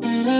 Pushing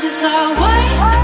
Cause it's all white